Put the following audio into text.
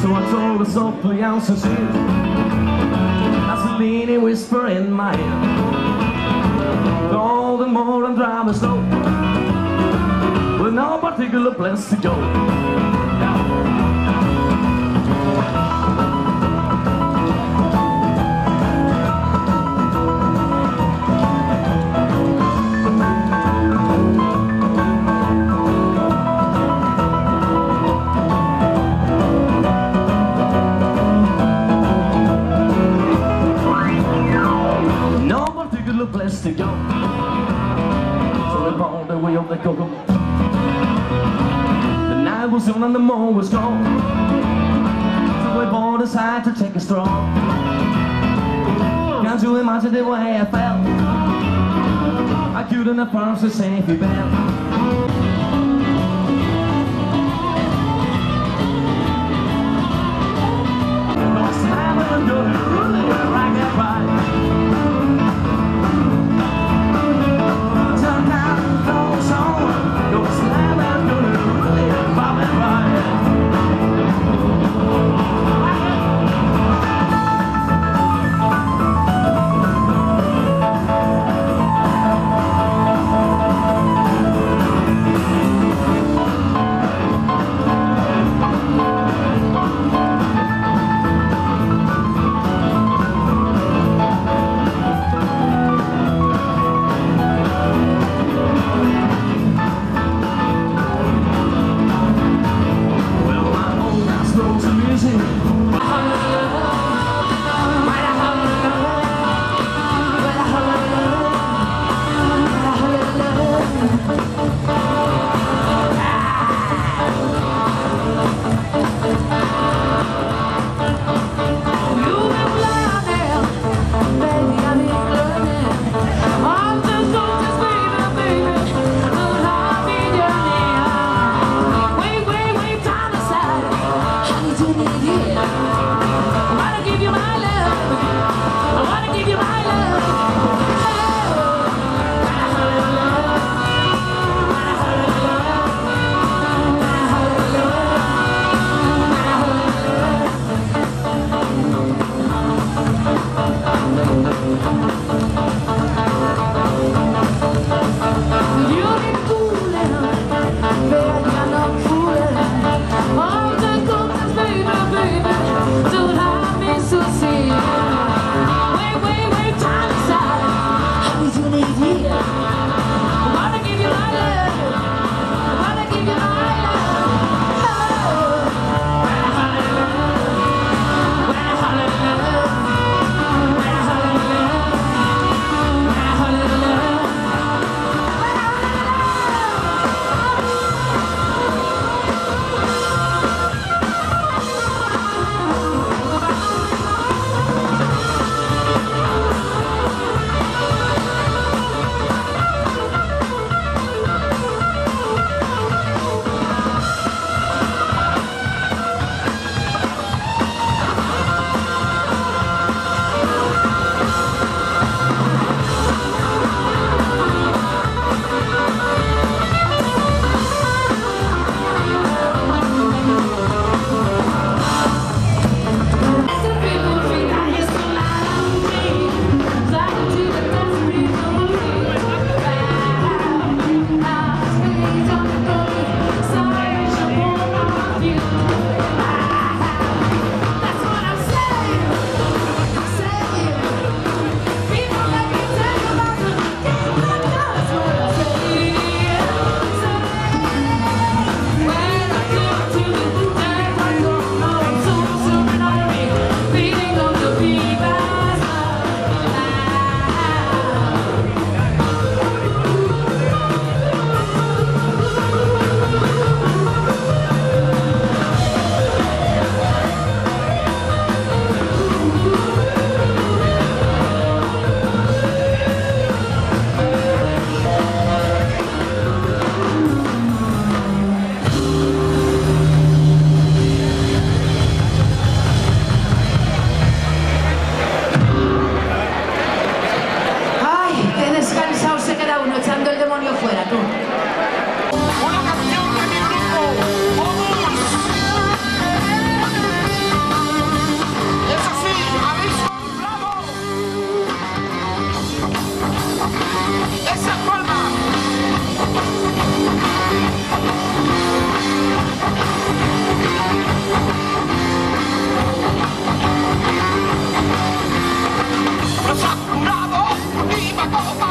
So I told her softly, I'll see you As a whisper in my ear. All the more I'm driving slow. With no particular place to go. Night and the moon was gone. So we both decided to take a stroll. Can't you imagine the way I felt? I couldn't promised to save you back. No Nos ha